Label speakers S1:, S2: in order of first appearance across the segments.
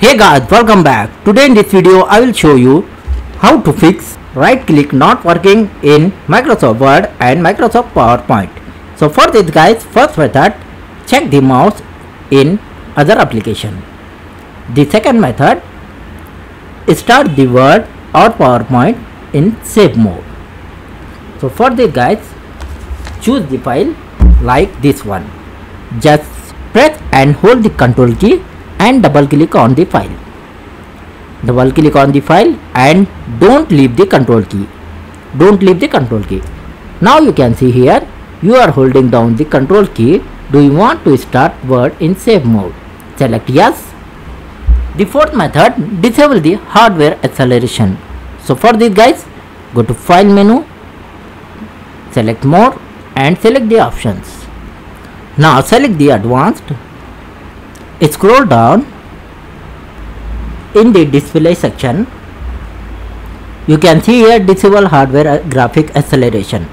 S1: Hey guys, welcome back. Today in this video I will show you how to fix right click not working in Microsoft Word and Microsoft PowerPoint. So for this guys, first method, check the mouse in other application. The second method, start the Word or PowerPoint in save mode. So for this guys, choose the file like this one. Just press and hold the control key and double click on the file. Double click on the file and don't leave the control key. Don't leave the control key. Now you can see here you are holding down the control key. Do you want to start word in save mode? Select yes. The fourth method disable the hardware acceleration. So for this guys go to file menu select more and select the options. Now select the advanced scroll down. In the display section you can see here disable hardware uh, graphic acceleration.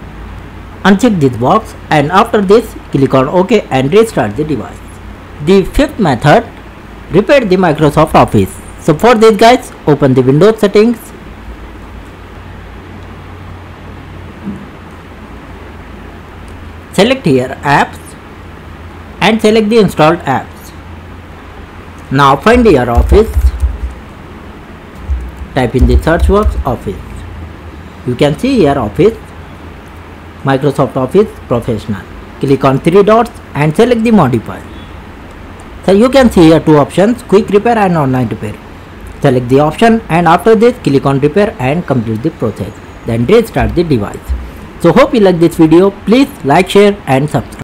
S1: Uncheck this box and after this click on ok and restart the device. The fifth method repair the microsoft office. So for this guys open the windows settings. Select here apps and select the installed apps now find your office. Type in the search box office. You can see here office. Microsoft office professional. Click on three dots and select the modifier. So you can see here two options quick repair and online repair. Select the option and after this click on repair and complete the process. Then restart the device. So hope you like this video. Please like share and subscribe